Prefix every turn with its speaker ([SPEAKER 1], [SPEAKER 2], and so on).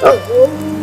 [SPEAKER 1] Oh, oh.